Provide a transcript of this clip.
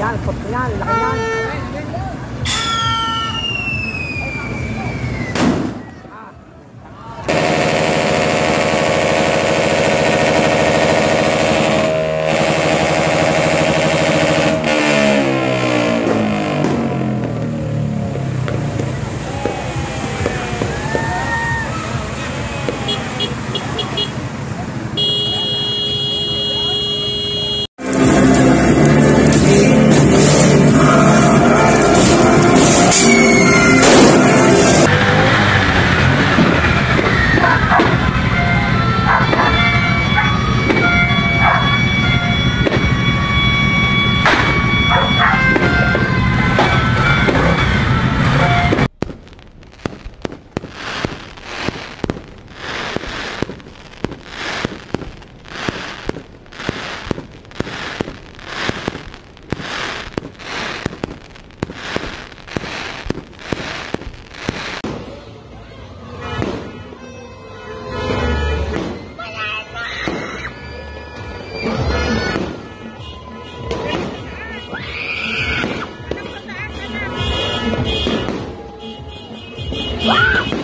Spot ko yan. Laki Ah!